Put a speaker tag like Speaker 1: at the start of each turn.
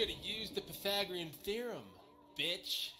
Speaker 1: should have used the Pythagorean theorem, bitch.